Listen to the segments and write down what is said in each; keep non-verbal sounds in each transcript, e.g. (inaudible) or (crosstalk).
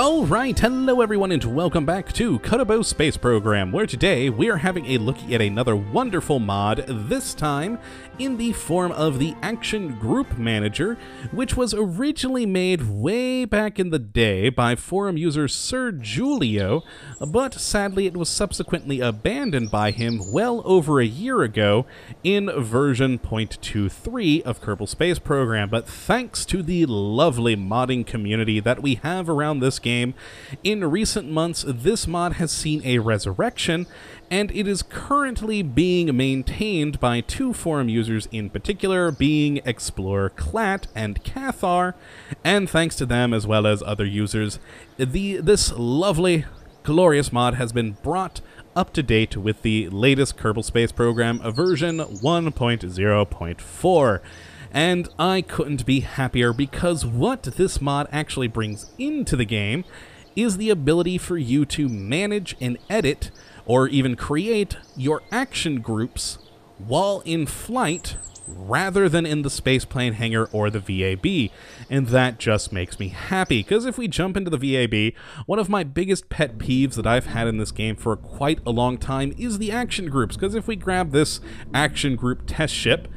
All right, hello everyone, and welcome back to Kottabos Space Program, where today we are having a look at another wonderful mod, this time in the form of the Action Group Manager, which was originally made way back in the day by forum user Sir Julio, but sadly it was subsequently abandoned by him well over a year ago in version 0.23 of Kerbal Space Program. But thanks to the lovely modding community that we have around this game, in recent months this mod has seen a resurrection and it is currently being maintained by two forum users in particular, being Explorer Clat and Cathar, and thanks to them as well as other users, the this lovely, glorious mod has been brought up to date with the latest Kerbal Space Program version 1.0.4. And I couldn't be happier because what this mod actually brings into the game is the ability for you to manage and edit or even create your action groups while in flight rather than in the spaceplane hangar or the VAB. And that just makes me happy, because if we jump into the VAB, one of my biggest pet peeves that I've had in this game for quite a long time is the action groups, because if we grab this action group test ship,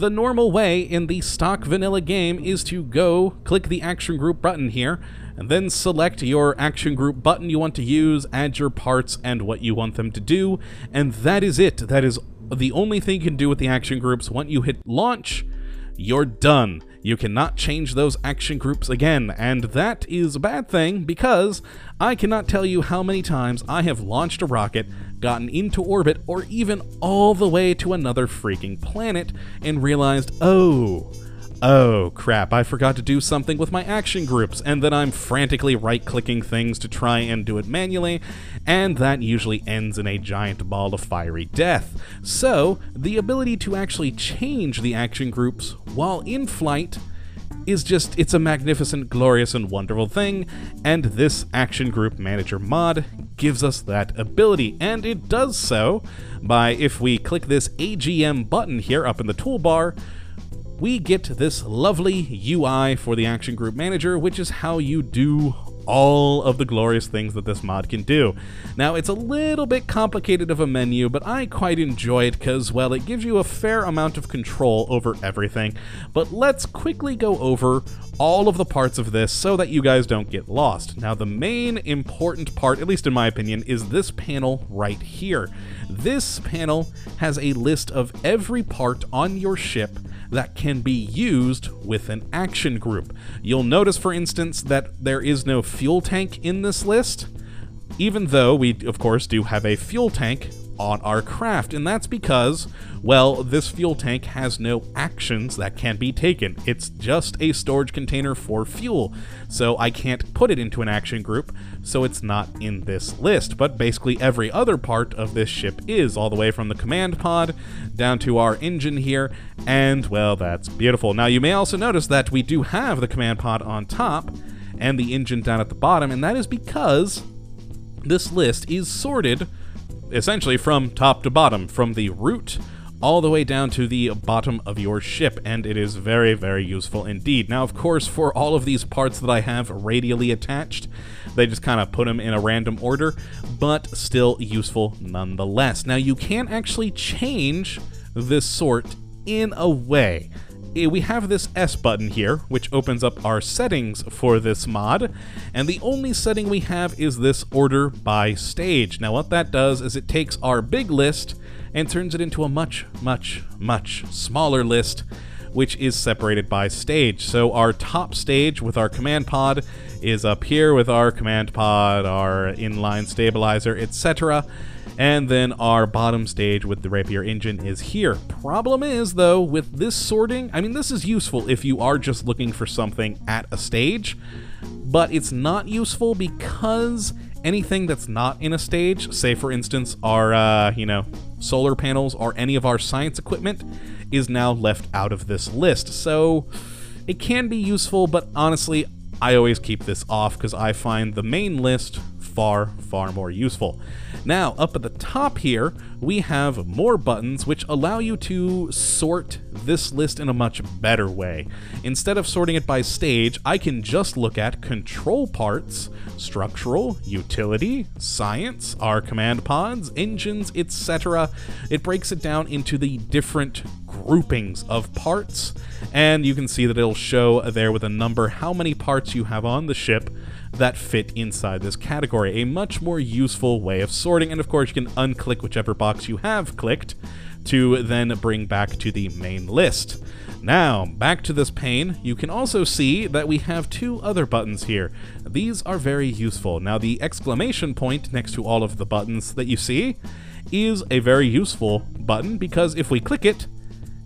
the normal way in the stock vanilla game is to go click the action group button here, and then select your action group button you want to use, add your parts and what you want them to do, and that is it. That is the only thing you can do with the action groups. Once you hit launch, you're done. You cannot change those action groups again, and that is a bad thing because I cannot tell you how many times I have launched a rocket, gotten into orbit, or even all the way to another freaking planet and realized, oh, oh crap, I forgot to do something with my action groups, and then I'm frantically right clicking things to try and do it manually, and that usually ends in a giant ball of fiery death. So, the ability to actually change the action groups while in flight is just, it's a magnificent, glorious, and wonderful thing, and this Action Group Manager mod gives us that ability, and it does so by, if we click this AGM button here up in the toolbar, we get this lovely UI for the Action Group Manager, which is how you do all of the glorious things that this mod can do. Now, it's a little bit complicated of a menu, but I quite enjoy it because, well, it gives you a fair amount of control over everything. But let's quickly go over all of the parts of this so that you guys don't get lost. Now, the main important part, at least in my opinion, is this panel right here. This panel has a list of every part on your ship that can be used with an action group. You'll notice, for instance, that there is no fuel tank in this list, even though we, of course, do have a fuel tank on our craft, and that's because, well, this fuel tank has no actions that can be taken. It's just a storage container for fuel, so I can't put it into an action group, so it's not in this list. But basically every other part of this ship is, all the way from the command pod down to our engine here, and, well, that's beautiful. Now, you may also notice that we do have the command pod on top, and the engine down at the bottom, and that is because this list is sorted essentially from top to bottom, from the root all the way down to the bottom of your ship, and it is very, very useful indeed. Now, of course, for all of these parts that I have radially attached, they just kind of put them in a random order, but still useful nonetheless. Now, you can actually change this sort in a way. Eh, we have this S button here, which opens up our settings for this mod, and the only setting we have is this order by stage. Now what that does is it takes our big list and turns it into a much, much, much smaller list, which is separated by stage. So our top stage with our command pod is up here with our command pod, our inline stabilizer, etc and then our bottom stage with the Rapier engine is here. Problem is, though, with this sorting, I mean, this is useful if you are just looking for something at a stage, but it's not useful because anything that's not in a stage, say for instance our, uh, you know, solar panels or any of our science equipment, is now left out of this list. So it can be useful, but honestly, I always keep this off because I find the main list far, far more useful. Now, up at the top here, we have more buttons which allow you to sort this list in a much better way. Instead of sorting it by stage, I can just look at control parts, structural, utility, science, our command pods, engines, etc. It breaks it down into the different groupings of parts, and you can see that it'll show there with a number how many parts you have on the ship that fit inside this category. A much more useful way of sorting, and of course you can unclick whichever box you have clicked to then bring back to the main list. Now, back to this pane, you can also see that we have two other buttons here. These are very useful. Now, the exclamation point next to all of the buttons that you see is a very useful button because if we click it,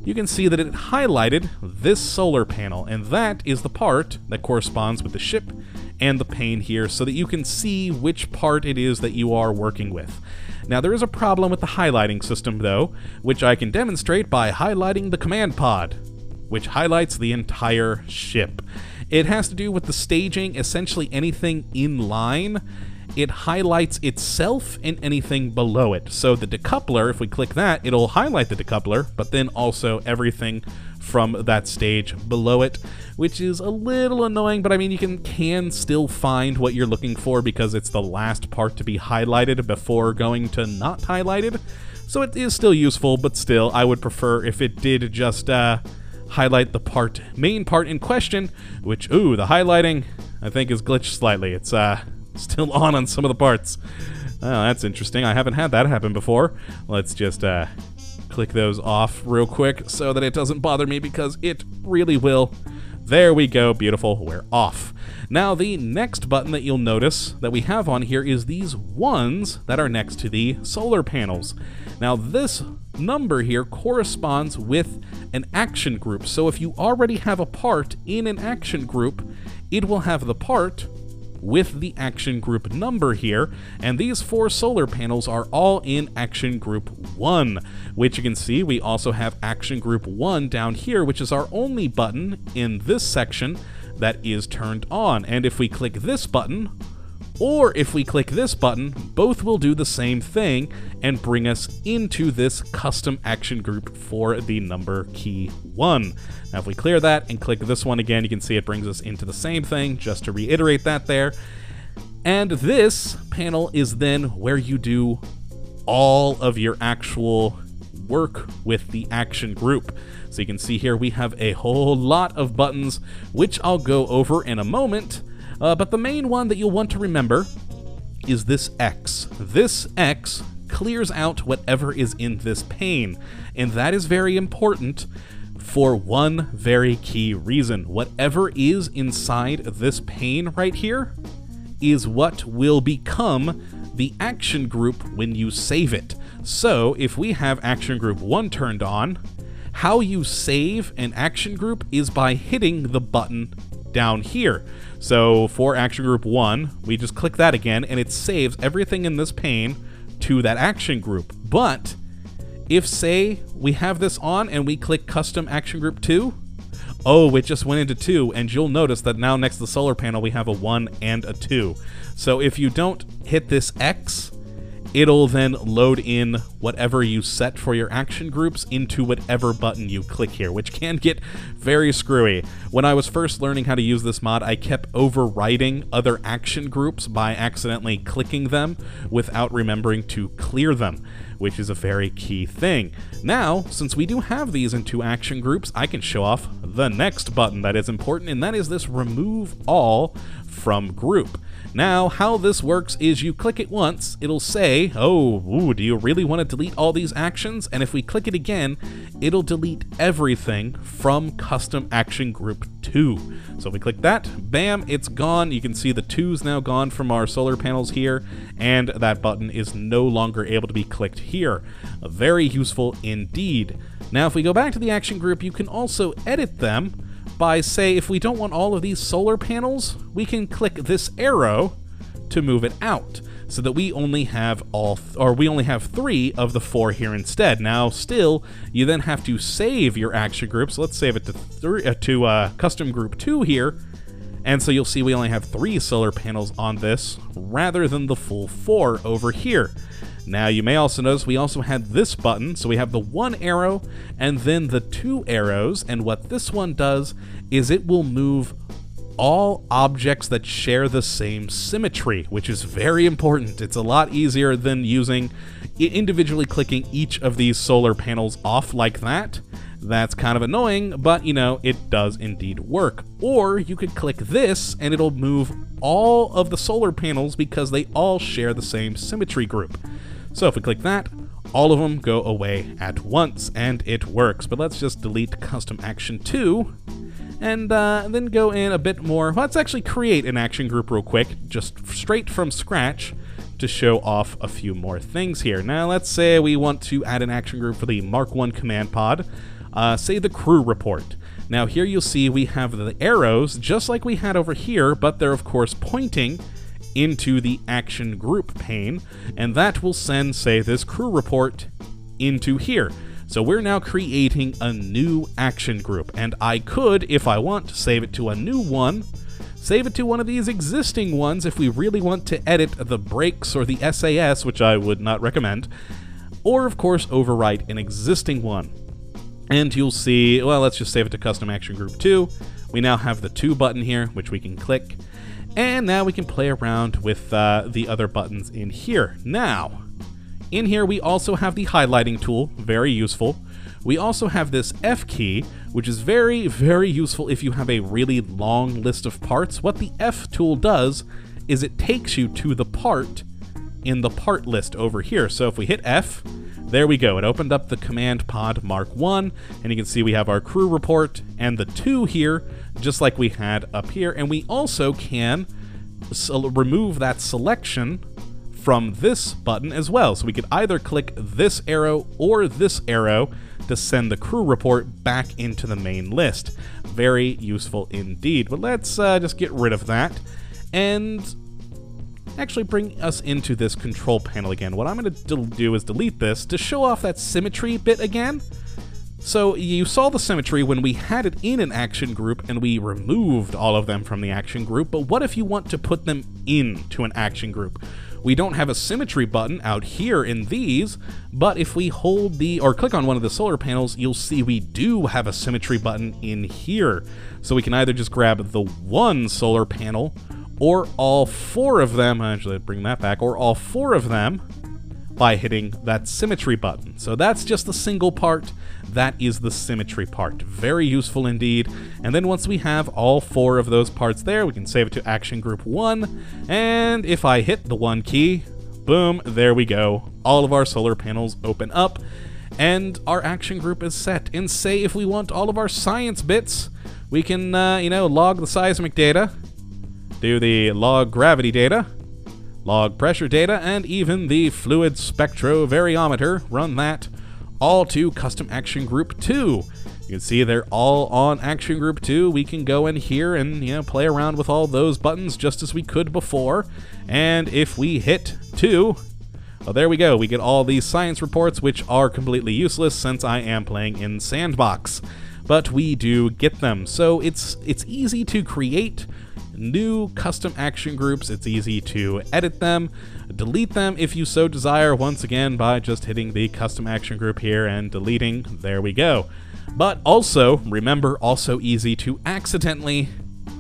you can see that it highlighted this solar panel, and that is the part that corresponds with the ship and the pane here so that you can see which part it is that you are working with. Now there is a problem with the highlighting system though, which I can demonstrate by highlighting the command pod, which highlights the entire ship. It has to do with the staging, essentially anything in line it highlights itself and anything below it. So the decoupler, if we click that, it'll highlight the decoupler, but then also everything from that stage below it, which is a little annoying, but I mean, you can, can still find what you're looking for because it's the last part to be highlighted before going to not highlighted. So it is still useful, but still, I would prefer if it did just uh, highlight the part, main part in question, which, ooh, the highlighting, I think is glitched slightly. It's uh, still on on some of the parts. Oh, that's interesting. I haven't had that happen before. Let's just uh, click those off real quick so that it doesn't bother me because it really will. There we go, beautiful, we're off. Now the next button that you'll notice that we have on here is these ones that are next to the solar panels. Now this number here corresponds with an action group, so if you already have a part in an action group, it will have the part with the action group number here, and these four solar panels are all in action group 1, which you can see we also have action group 1 down here, which is our only button in this section that is turned on. And if we click this button, or if we click this button, both will do the same thing and bring us into this custom action group for the number key 1. Now if we clear that and click this one again, you can see it brings us into the same thing, just to reiterate that there. And this panel is then where you do all of your actual work with the action group. So you can see here we have a whole lot of buttons, which I'll go over in a moment. Uh, but the main one that you'll want to remember is this X. This X clears out whatever is in this pane, and that is very important for one very key reason. Whatever is inside this pane right here is what will become the action group when you save it. So if we have action group 1 turned on, how you save an action group is by hitting the button down here. So for action group 1, we just click that again and it saves everything in this pane to that action group. But if say we have this on and we click custom action group 2, oh, it just went into 2 and you'll notice that now next to the solar panel we have a 1 and a 2. So if you don't hit this X, it'll then load in whatever you set for your action groups into whatever button you click here, which can get very screwy. When I was first learning how to use this mod, I kept overwriting other action groups by accidentally clicking them without remembering to clear them, which is a very key thing. Now, since we do have these in two action groups, I can show off the next button that is important, and that is this remove all from group. Now, how this works is you click it once, it'll say, oh, ooh, do you really want to delete all these actions? And if we click it again, it'll delete everything from custom action group 2. So if we click that, bam, it's gone. You can see the 2's now gone from our solar panels here, and that button is no longer able to be clicked here. Very useful indeed. Now, if we go back to the action group, you can also edit them by, say, if we don't want all of these solar panels, we can click this arrow to move it out so that we only have all or we only have 3 of the 4 here instead. Now still you then have to save your action groups. Let's save it to three, uh, to uh, custom group 2 here And so you'll see we only have three solar panels on this rather than the full four over here. Now you may also notice we also had this button, so we have the one arrow and then the two arrows, and what this one does is it will move all objects that share the same symmetry, which is very important. It's a lot easier than using individually clicking each of these solar panels off like that. That's kind of annoying, but you know, it does indeed work. Or you could click this and it'll move all of the solar panels because they all share the same symmetry group. So if we click that, all of them go away at once, and it works. But let's just delete custom action 2 and uh, then go in a bit more. Let's actually create an action group real quick, just straight from scratch to show off a few more things here. Now, let's say we want to add an action group for the Mark 1 command pod, uh, say the crew report. Now, here you'll see we have the arrows, just like we had over here, but they're of course pointing into the action group pane, and that will send, say, this crew report into here. So we're now creating a new action group, and I could, if I want, save it to a new one, save it to one of these existing ones if we really want to edit the brakes or the SAS, which I would not recommend, or of course overwrite an existing one. And you'll see, well, let's just save it to custom action group 2. We now have the 2 button here, which we can click. And now we can play around with uh, the other buttons in here. Now, in here, we also have the highlighting tool, very useful. We also have this F key, which is very, very useful if you have a really long list of parts. What the F tool does is it takes you to the part in the part list over here. So if we hit F, there we go. It opened up the command pod Mark 1, and you can see we have our crew report and the 2 here, just like we had up here. And we also can remove that selection from this button as well. So we could either click this arrow or this arrow to send the crew report back into the main list. Very useful indeed. But let's uh, just get rid of that and actually bring us into this control panel again. What I'm going to do is delete this to show off that symmetry bit again. So you saw the symmetry when we had it in an action group and we removed all of them from the action group, but what if you want to put them into an action group? We don't have a symmetry button out here in these, but if we hold the, or click on one of the solar panels, you'll see we do have a symmetry button in here. So we can either just grab the one solar panel, or all four of them, I actually bring that back, or all four of them by hitting that symmetry button. So that's just the single part that is the symmetry part. Very useful indeed. And then once we have all four of those parts there, we can save it to action group one. And if I hit the one key, boom, there we go. All of our solar panels open up and our action group is set. And say if we want all of our science bits, we can, uh, you know, log the seismic data, do the log gravity data, log pressure data, and even the fluid spectrovariometer, run that all to Custom Action Group 2. You can see they're all on Action Group 2. We can go in here and you know play around with all those buttons just as we could before. And if we hit 2, well, there we go. We get all these science reports, which are completely useless since I am playing in Sandbox. But we do get them. So it's it's easy to create new custom action groups. It's easy to edit them, delete them if you so desire, once again by just hitting the custom action group here and deleting. There we go. But also, remember, also easy to accidentally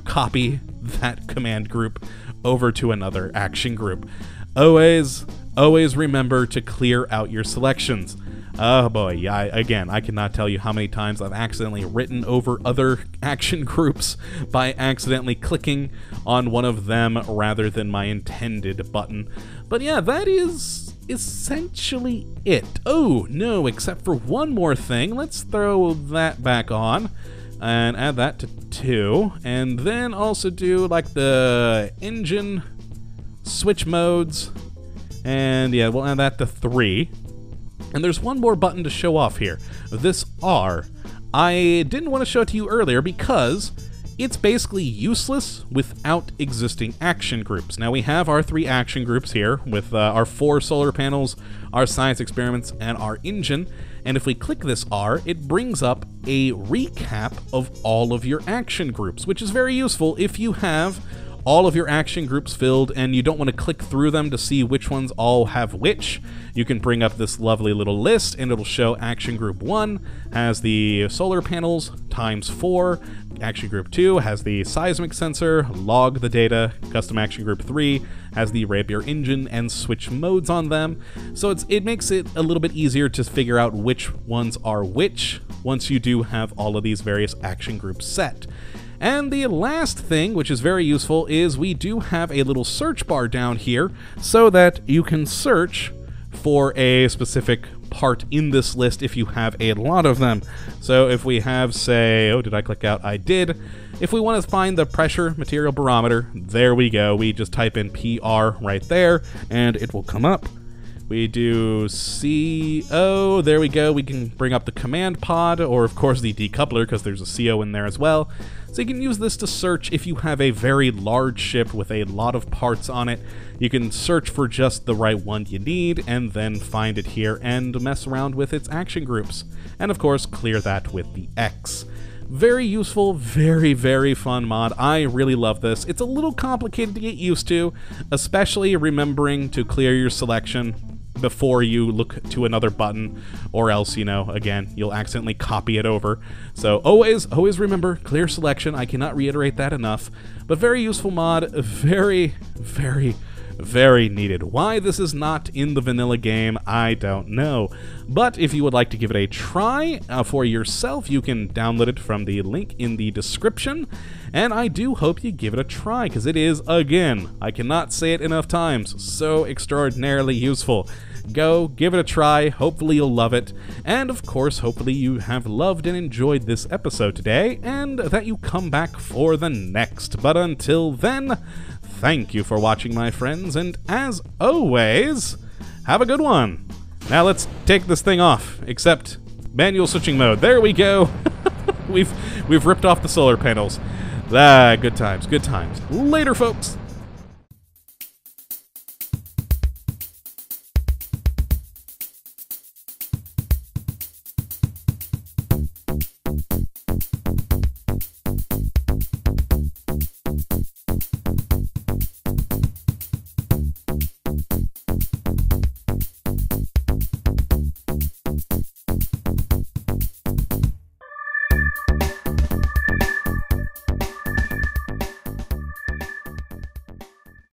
copy that command group over to another action group. Always, always remember to clear out your selections. Oh boy, yeah, I, again, I cannot tell you how many times I've accidentally written over other (laughs) action groups by accidentally clicking on one of them rather than my intended button. But yeah, that is essentially it. Oh, no, except for one more thing. Let's throw that back on and add that to two. And then also do like the engine switch modes. And yeah, we'll add that to three. And there's one more button to show off here. This R. I didn't want to show it to you earlier because it's basically useless without existing action groups. Now we have our three action groups here with uh, our four solar panels, our science experiments, and our engine. And if we click this R, it brings up a recap of all of your action groups, which is very useful if you have all of your action groups filled and you don't want to click through them to see which ones all have which, you can bring up this lovely little list and it'll show action group 1 has the solar panels times 4, action group 2 has the seismic sensor, log the data, custom action group 3 has the Rapier engine and switch modes on them. So it's it makes it a little bit easier to figure out which ones are which once you do have all of these various action groups set. And the last thing, which is very useful, is we do have a little search bar down here so that you can search for a specific part in this list if you have a lot of them. So if we have, say, oh, did I click out? I did. If we want to find the pressure material barometer, there we go. We just type in PR right there and it will come up. We do CO, there we go. We can bring up the command pod, or of course the decoupler, because there's a CO in there as well. So you can use this to search if you have a very large ship with a lot of parts on it. You can search for just the right one you need, and then find it here and mess around with its action groups. And of course, clear that with the X. Very useful, very, very fun mod. I really love this. It's a little complicated to get used to, especially remembering to clear your selection before you look to another button or else you know again you'll accidentally copy it over. So always always remember clear selection. I cannot reiterate that enough. But very useful mod. Very very very needed. Why this is not in the vanilla game, I don't know. But if you would like to give it a try uh, for yourself, you can download it from the link in the description. And I do hope you give it a try, because it is, again, I cannot say it enough times, so extraordinarily useful. Go, give it a try, hopefully you'll love it, and of course, hopefully you have loved and enjoyed this episode today, and that you come back for the next. But until then, Thank you for watching, my friends, and as always, have a good one. Now let's take this thing off, except manual switching mode. There we go. (laughs) we've we've ripped off the solar panels. Ah, good times, good times. Later, folks.